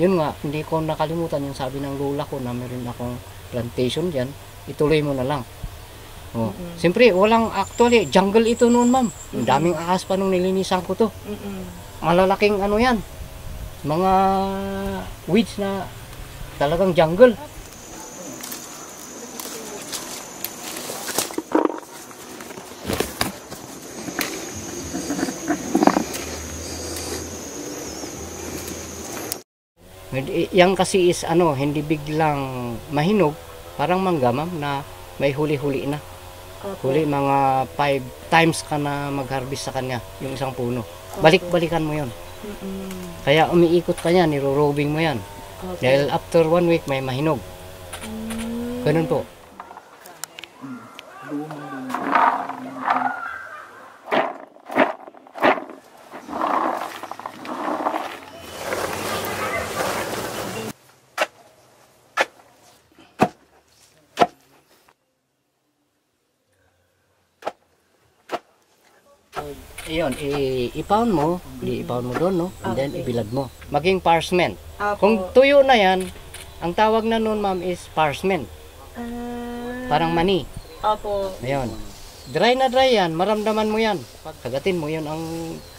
yun nga, hindi ko nakalimutan yung sabi ng lola ko na meron akong plantation dyan, ituloy mo na lang. Oh. Mm-mm. Siyempre, walang actually, jungle ito noon ma'am. Ang daming ahas pa nung nilinisan ko to. Mm-mm. Malalaking ano yan, mga weeds na talagang jungle. Yan kasi is ano, hindi biglang mahinog, parang mangga ma'am na may huli-huli na. Opo. Huli mga five times ka na mag-harvest sa kanya, yung isang puno. Balik-balikan mo yon. Mm-mm. Kaya umiikot ka niya, niro-roving mo yan. Opo. Dahil after one week may mahinog. Mm. Ganun po. Iyon, i- i-pound mo, i-pound mo doon, no? And then Okay. ibilad mo. Maging parchment. Opo. Kung tuyo na yan, ang tawag na noon, ma'am, is parchment. Ah. Parang mani. Opo. Ayun. Dry na dry yan, maramdaman mo yan. Kagatin mo, yun ang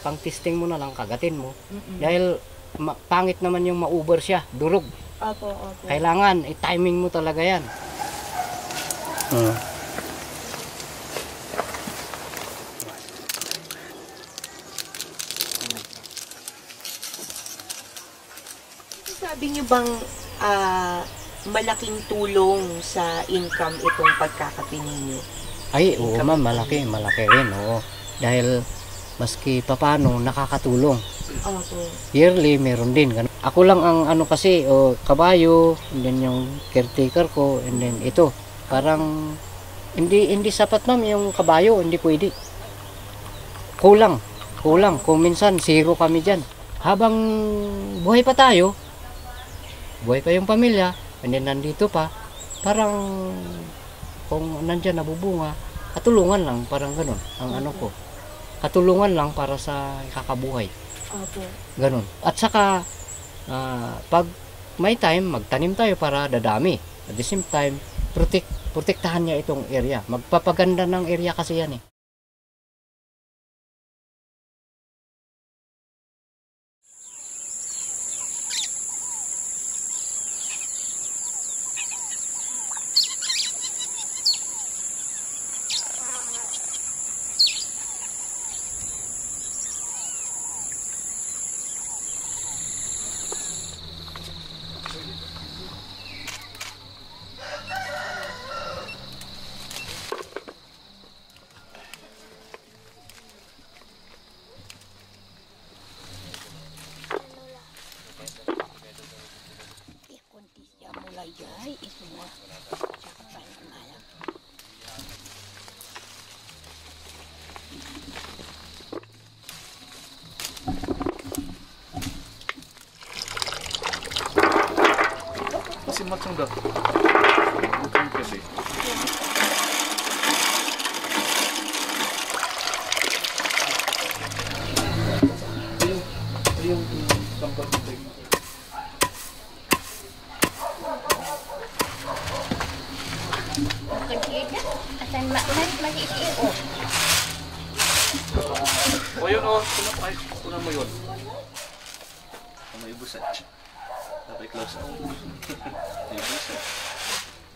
pang-testing mo na lang, kagatin mo. Mm-mm. Dahil ma- pangit naman yung ma-over siya, durog. Opo, opo. Kailangan, i-timing mo talaga yan. Sabi niyo bang ah, malaking tulong sa income itong pagkakapini niyo? Ay, oo ma'am, malaki, malaki rin, oo. Dahil maski papano nakakatulong. Opo. Yearly, meron din. Ganun. Ako lang ang ano kasi, o kabayo, and then yung caretaker ko, and then ito. Parang, hindi hindi sapat ma'am yung kabayo, hindi pwede. Kulang, kulang. Kung minsan, zero kami dyan. Habang buhay pa tayo, buhay pa yung pamilya, and then nandito pa, parang kung nandyan nabubunga, katulungan lang, parang ganun, ang ano ko. Katulungan lang para sa kakabuhay. Opo. Ganun. At saka, ah, pag may time, magtanim tayo para dadami. At the same time, protect, protektahan niya itong area. Magpapaganda ng area kasi yan eh. Kasi matsong da. Bukan kasi. Yung,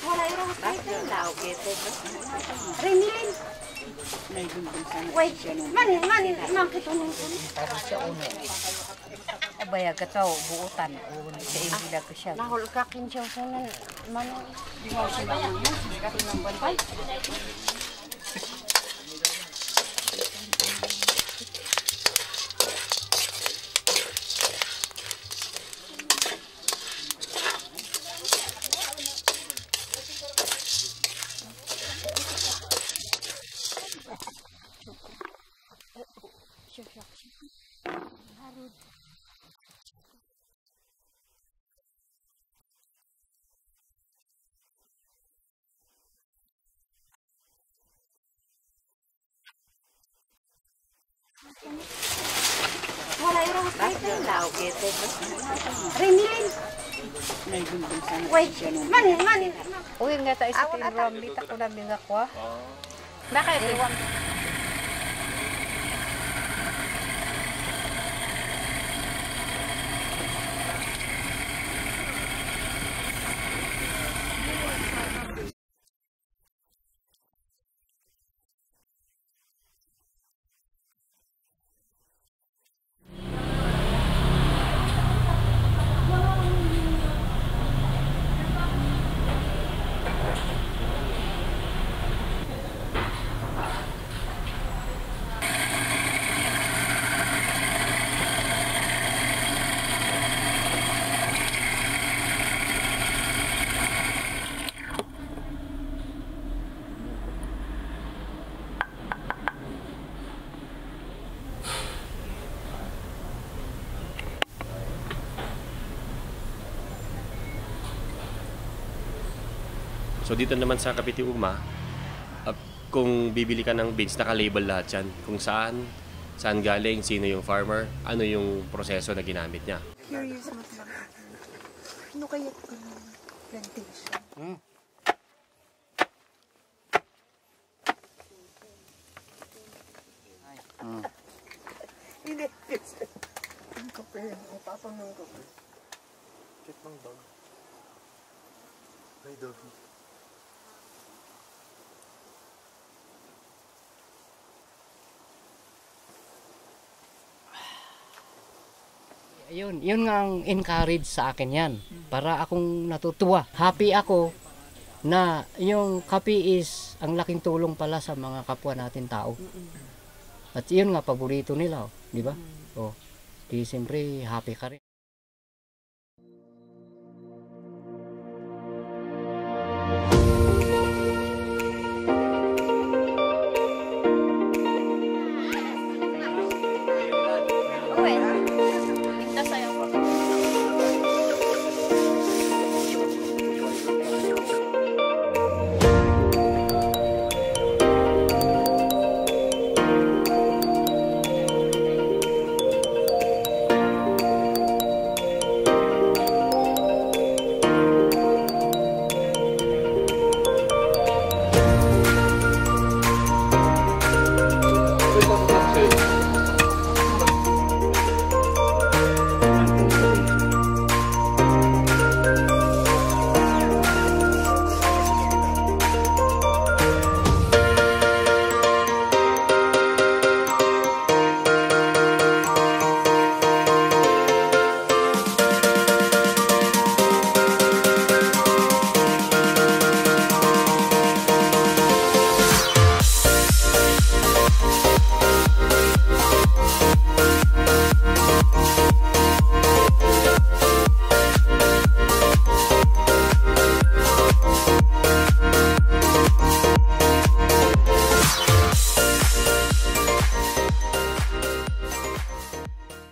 Wala yung rohos kahit Nahol ka siya Rinilin. Wait, man, man. Uy, nga tayo sa tinram, dita ko na bingakwa. Bakit? Ewan. So dito naman sa Kapiti Uma, ah, kung bibili ka ng beans, naka-label lahat yan. Kung saan, saan galing, sino yung farmer, ano yung proseso na ginamit niya. Curious mo lang. Ano kaya kung plantation? Hindi. Ang kape. Ang papang ng kape. Cute ng dog. May dog. Ayun, yun nga ang encourage sa akin yan. Para akong natutuwa. Happy ako na yung kape is ang laking tulong pala sa mga kapwa natin tao. At yun nga, paborito nila, oh, di ba? Oh, di siyempre happy ka rin.